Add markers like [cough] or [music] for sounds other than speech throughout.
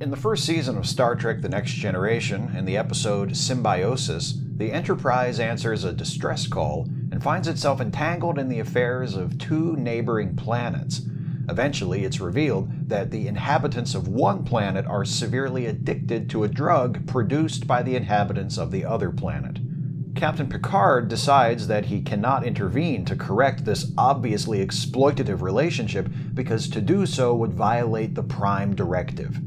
In the first season of Star Trek The Next Generation, in the episode Symbiosis, the Enterprise answers a distress call and finds itself entangled in the affairs of two neighboring planets. Eventually, it's revealed that the inhabitants of one planet are severely addicted to a drug produced by the inhabitants of the other planet. Captain Picard decides that he cannot intervene to correct this obviously exploitative relationship because to do so would violate the Prime Directive.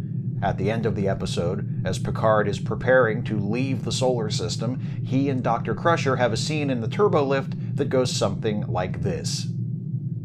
At the end of the episode, as Picard is preparing to leave the solar system, he and Dr. Crusher have a scene in the turbolift that goes something like this.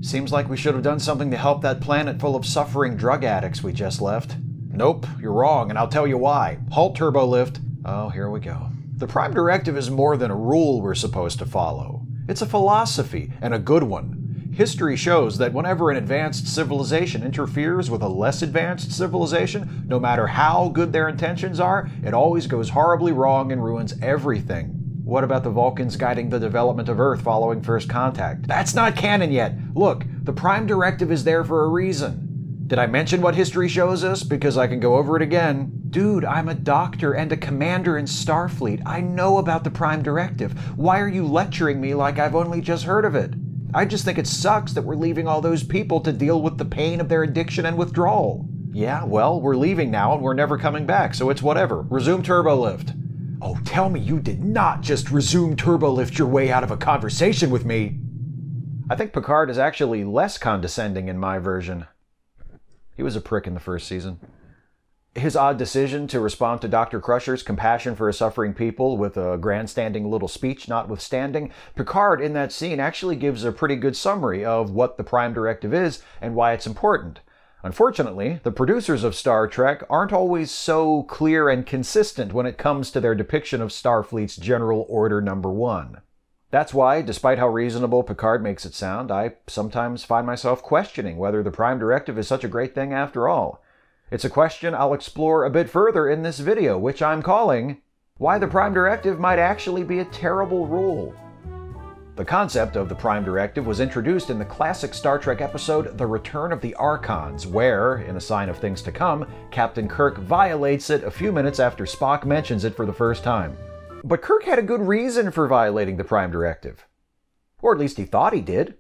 Seems like we should have done something to help that planet full of suffering drug addicts we just left. Nope, you're wrong, and I'll tell you why. Halt turbolift. Oh, here we go. The Prime Directive is more than a rule we're supposed to follow. It's a philosophy, and a good one. History shows that whenever an advanced civilization interferes with a less advanced civilization, no matter how good their intentions are, it always goes horribly wrong and ruins everything. What about the Vulcans guiding the development of Earth following first contact? That's not canon yet. Look, the Prime Directive is there for a reason. Did I mention what history shows us? Because I can go over it again. Dude, I'm a doctor and a commander in Starfleet. I know about the Prime Directive. Why are you lecturing me like I've only just heard of it? I just think it sucks that we're leaving all those people to deal with the pain of their addiction and withdrawal. Yeah, well, we're leaving now and we're never coming back, so it's whatever. Resume turbolift. Oh, tell me you did not just resume turbolift your way out of a conversation with me. I think Picard is actually less condescending in my version. He was a prick in the first season his odd decision to respond to Dr. Crusher's compassion for a suffering people with a grandstanding little speech notwithstanding, Picard in that scene actually gives a pretty good summary of what the Prime Directive is and why it's important. Unfortunately, the producers of Star Trek aren't always so clear and consistent when it comes to their depiction of Starfleet's General Order Number 1. That's why, despite how reasonable Picard makes it sound, I sometimes find myself questioning whether the Prime Directive is such a great thing after all. It's a question I'll explore a bit further in this video, which I'm calling Why the Prime Directive Might Actually Be a Terrible Rule. The concept of the Prime Directive was introduced in the classic Star Trek episode The Return of the Archons, where, in a sign of things to come, Captain Kirk violates it a few minutes after Spock mentions it for the first time. But Kirk had a good reason for violating the Prime Directive. Or at least he thought he did.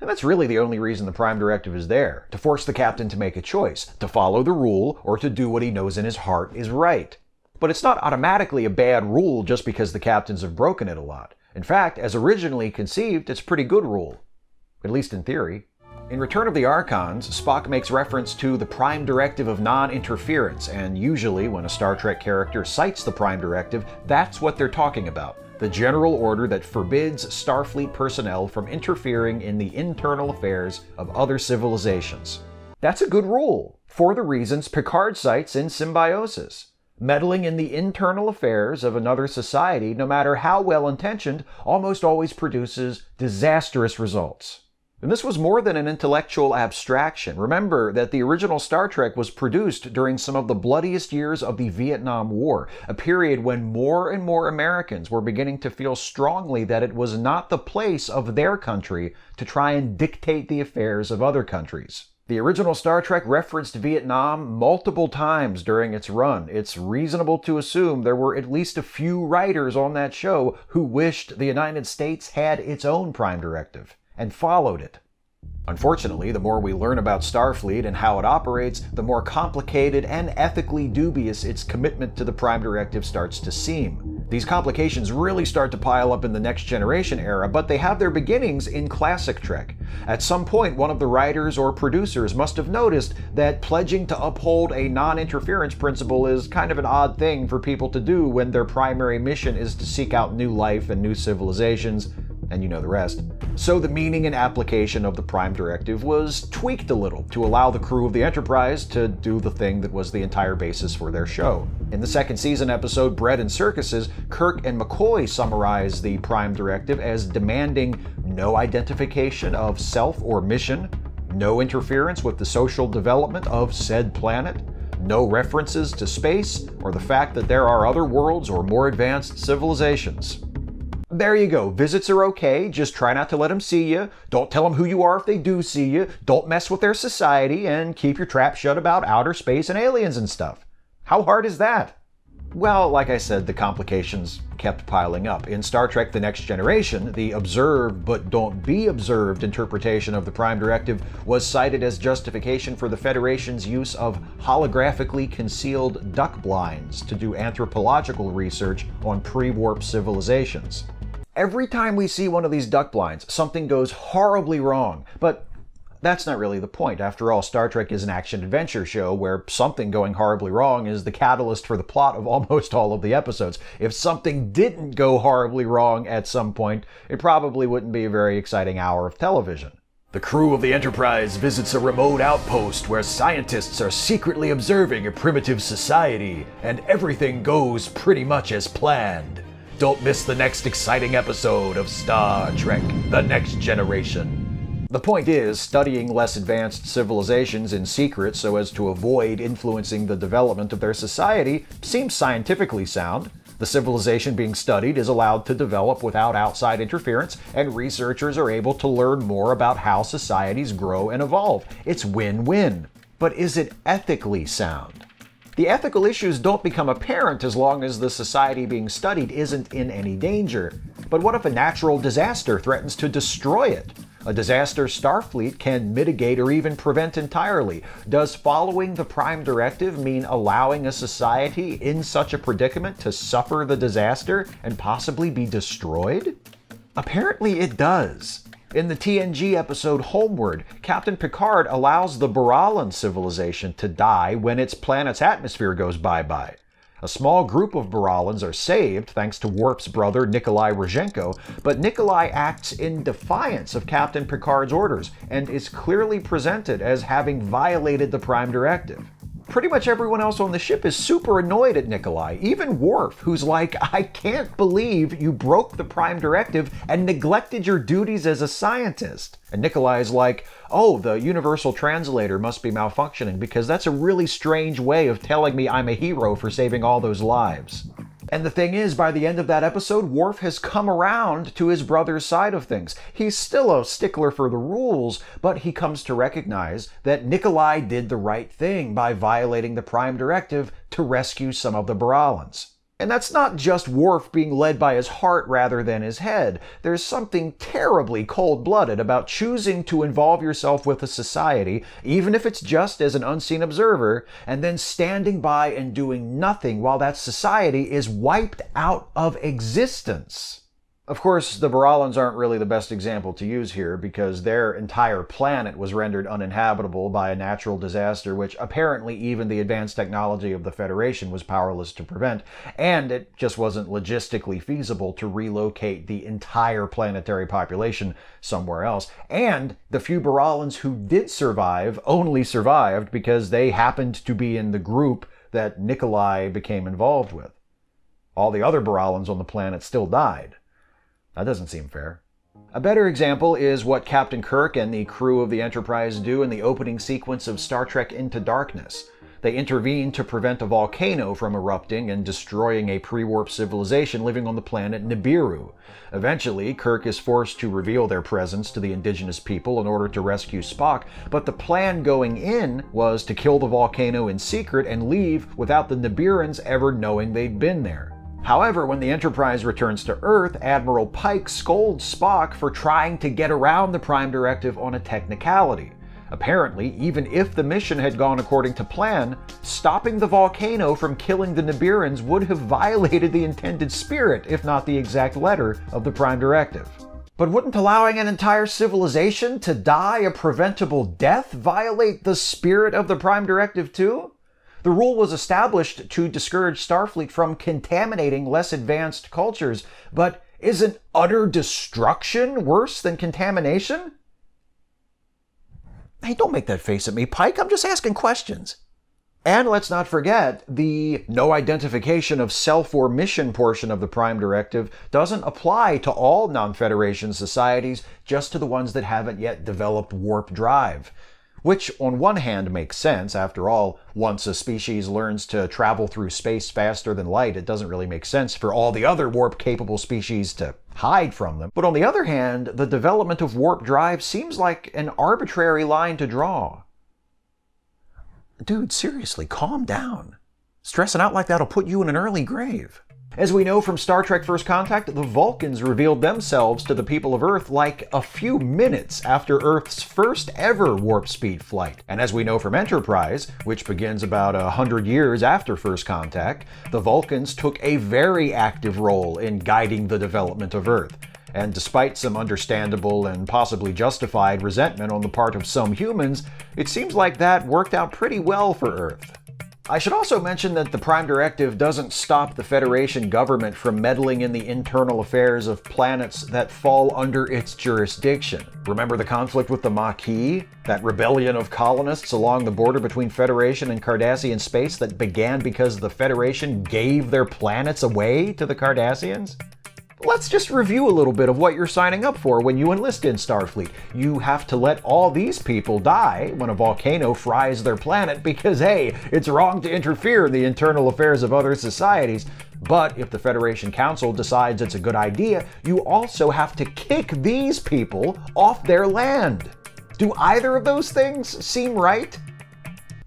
And that's really the only reason the Prime Directive is there to force the captain to make a choice, to follow the rule, or to do what he knows in his heart is right. But it's not automatically a bad rule just because the captains have broken it a lot. In fact, as originally conceived, it's a pretty good rule. At least in theory. In Return of the Archons, Spock makes reference to the Prime Directive of non interference, and usually when a Star Trek character cites the Prime Directive, that's what they're talking about the general order that forbids Starfleet personnel from interfering in the internal affairs of other civilizations. That's a good rule, for the reasons Picard cites in Symbiosis. Meddling in the internal affairs of another society, no matter how well intentioned, almost always produces disastrous results. And this was more than an intellectual abstraction. Remember that the original Star Trek was produced during some of the bloodiest years of the Vietnam War, a period when more and more Americans were beginning to feel strongly that it was not the place of their country to try and dictate the affairs of other countries. The original Star Trek referenced Vietnam multiple times during its run. It's reasonable to assume there were at least a few writers on that show who wished the United States had its own prime directive and followed it. Unfortunately, the more we learn about Starfleet and how it operates, the more complicated and ethically dubious its commitment to the Prime Directive starts to seem. These complications really start to pile up in the Next Generation era, but they have their beginnings in Classic Trek. At some point, one of the writers or producers must have noticed that pledging to uphold a non interference principle is kind of an odd thing for people to do when their primary mission is to seek out new life and new civilizations, and you know the rest. So the meaning and application of the Prime Directive was tweaked a little to allow the crew of the Enterprise to do the thing that was the entire basis for their show. In the second season episode Bread and Circuses, Kirk and McCoy summarize the Prime Directive as demanding no identification of self or mission, no interference with the social development of said planet, no references to space or the fact that there are other worlds or more advanced civilizations. There you go. Visits are okay. Just try not to let them see you. Don't tell them who you are if they do see you. Don't mess with their society and keep your trap shut about outer space and aliens and stuff. How hard is that? Well, like I said, the complications kept piling up. In Star Trek The Next Generation, the observe but don't be observed interpretation of the Prime Directive was cited as justification for the Federation's use of holographically concealed duck blinds to do anthropological research on pre warp civilizations. Every time we see one of these duck blinds, something goes horribly wrong. But that's not really the point. After all, Star Trek is an action adventure show where something going horribly wrong is the catalyst for the plot of [laughs] almost all of the episodes. If something didn't go horribly wrong at some point, it probably wouldn't be a very exciting hour of television. The crew of the Enterprise visits a remote outpost where scientists are secretly observing a primitive society, and everything goes pretty much as planned. Don't miss the next exciting episode of Star Trek The Next Generation. The point is, studying less advanced civilizations in secret so as to avoid influencing the development of their society seems scientifically sound. The civilization being studied is allowed to develop without outside interference, and researchers are able to learn more about how societies grow and evolve. It's win win. But is it ethically sound? The ethical issues don't become apparent as long as the society being studied isn't in any danger. But what if a natural disaster threatens to destroy it? A disaster Starfleet can mitigate or even prevent entirely. Does following the Prime Directive mean allowing a society in such a predicament to suffer the disaster and possibly be destroyed? Apparently it does. In the TNG episode Homeward, Captain Picard allows the Boraalan civilization to die when its planet's atmosphere goes bye bye. A small group of Boraalans are saved thanks to Worf's brother Nikolai Rozhenko, but Nikolai acts in defiance of Captain Picard's orders and is clearly presented as having violated the Prime Directive pretty much everyone else on the ship is super annoyed at Nikolai. Even Worf, who's like, I can't believe you broke the Prime Directive and neglected your duties as a scientist. And Nikolai is like, oh, the Universal Translator must be malfunctioning because that's a really strange way of telling me I'm a hero for saving all those lives. And the thing is, by the end of that episode, Worf has come around to his brother's side of things. He's still a stickler for the rules, but he comes to recognize that Nikolai did the right thing by violating the Prime Directive to rescue some of the Boraalans. And that's not just Worf being led by his heart rather than his head. There's something terribly cold blooded about choosing to involve yourself with a society, even if it's just as an unseen observer, and then standing by and doing nothing while that society is wiped out of existence. Of course, the Boraalans aren't really the best example to use here because their entire planet was rendered uninhabitable by a natural disaster which apparently even the advanced technology of the Federation was powerless to prevent, and it just wasn't logistically feasible to relocate the entire planetary population somewhere else. And the few Boraalans who did survive only survived because they happened to be in the group that Nikolai became involved with. All the other Boraalans on the planet still died. That doesn't seem fair. A better example is what Captain Kirk and the crew of the Enterprise do in the opening sequence of Star Trek Into Darkness. They intervene to prevent a volcano from erupting and destroying a pre warp civilization living on the planet Nibiru. Eventually, Kirk is forced to reveal their presence to the indigenous people in order to rescue Spock, but the plan going in was to kill the volcano in secret and leave without the Nibirans ever knowing they'd been there. However, when the Enterprise returns to Earth, Admiral Pike scolds Spock for trying to get around the Prime Directive on a technicality. Apparently, even if the mission had gone according to plan, stopping the volcano from killing the Nibirans would have violated the intended spirit, if not the exact letter, of the Prime Directive. But wouldn't allowing an entire civilization to die a preventable death violate the spirit of the Prime Directive too? The rule was established to discourage Starfleet from contaminating less advanced cultures, but isn't utter destruction worse than contamination? Hey, don't make that face at me, Pike. I'm just asking questions. And let's not forget, the no identification of self or mission portion of the Prime Directive doesn't apply to all non Federation societies, just to the ones that haven't yet developed warp drive. Which, on one hand, makes sense. After all, once a species learns to travel through space faster than light, it doesn't really make sense for all the other warp capable species to hide from them. But on the other hand, the development of warp drive seems like an arbitrary line to draw. Dude, seriously, calm down. Stressing out like that'll put you in an early grave. As we know from Star Trek First Contact, the Vulcans revealed themselves to the people of Earth like a few minutes after Earth's first ever warp speed flight. And as we know from Enterprise, which begins about a hundred years after First Contact, the Vulcans took a very active role in guiding the development of Earth. And despite some understandable and possibly justified resentment on the part of some humans, it seems like that worked out pretty well for Earth. I should also mention that the Prime Directive doesn't stop the Federation government from meddling in the internal affairs of planets that fall under its jurisdiction. Remember the conflict with the Maquis? That rebellion of colonists along the border between Federation and Cardassian space that began because the Federation gave their planets away to the Cardassians? Let's just review a little bit of what you're signing up for when you enlist in Starfleet. You have to let all these people die when a volcano fries their planet because, hey, it's wrong to interfere in the internal affairs of other societies. But if the Federation Council decides it's a good idea, you also have to kick these people off their land. Do either of those things seem right?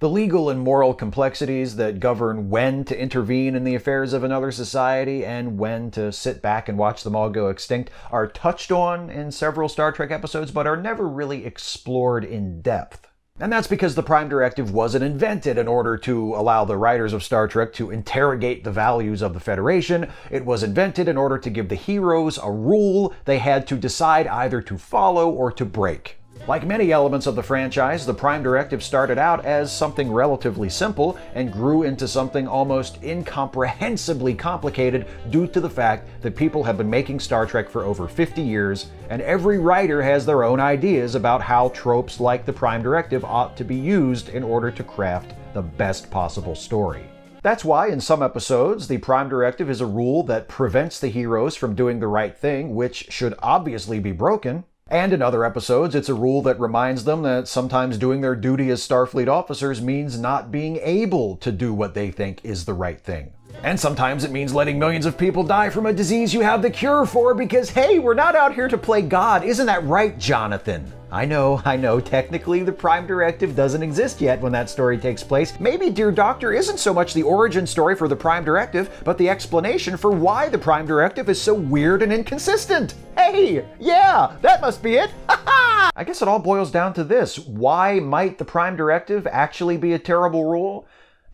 The legal and moral complexities that govern when to intervene in the affairs of another society and when to sit back and watch them all go extinct are touched on in several Star Trek episodes, but are never really explored in depth. And that's because the Prime Directive wasn't invented in order to allow the writers of Star Trek to interrogate the values of the Federation. It was invented in order to give the heroes a rule they had to decide either to follow or to break. Like many elements of the franchise, the Prime Directive started out as something relatively simple and grew into something almost incomprehensibly complicated due to the fact that people have been making Star Trek for over 50 years, and every writer has their own ideas about how tropes like the Prime Directive ought to be used in order to craft the best possible story. That's why, in some episodes, the Prime Directive is a rule that prevents the heroes from doing the right thing, which should obviously be broken. And in other episodes, it's a rule that reminds them that sometimes doing their duty as Starfleet officers means not being able to do what they think is the right thing. And sometimes it means letting millions of people die from a disease you have the cure for because, hey, we're not out here to play God. Isn't that right, Jonathan? I know, I know, technically the Prime Directive doesn't exist yet when that story takes place. Maybe Dear Doctor isn't so much the origin story for the Prime Directive, but the explanation for why the Prime Directive is so weird and inconsistent. Hey, yeah, that must be it. I guess it all boils down to this. Why might the Prime Directive actually be a terrible rule?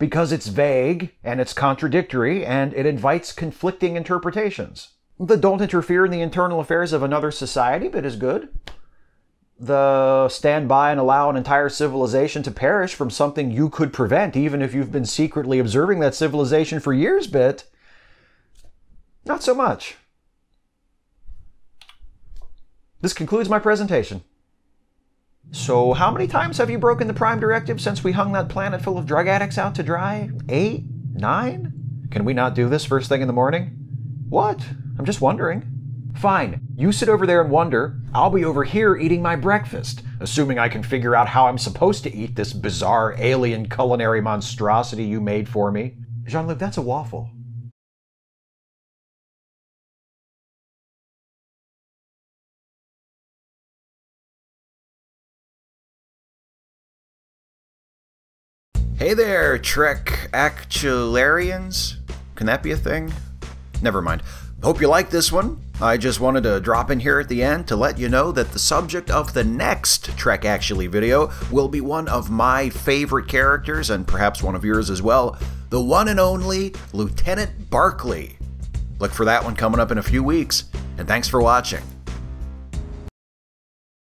Because it's vague and it's contradictory and it invites conflicting interpretations. The don't interfere in the internal affairs of another society bit is good the stand by and allow an entire civilization to perish from something you could prevent, even if you've been secretly observing that civilization for years, bit, not so much. This concludes my presentation. So, how many times have you broken the Prime Directive since we hung that planet full of drug addicts out to dry? Eight? Nine? Can we not do this first thing in the morning? What? I'm just wondering. Fine, you sit over there and wonder. I'll be over here eating my breakfast, assuming I can figure out how I'm supposed to eat this bizarre alien culinary monstrosity you made for me. Jean Luc, that's a waffle. Hey there, Trek actualarians. Can that be a thing? Never mind. Hope you like this one. I just wanted to drop in here at the end to let you know that the subject of the next Trek Actually video will be one of my favorite characters, and perhaps one of yours as well the one and only Lieutenant Barclay. Look for that one coming up in a few weeks, and thanks for watching.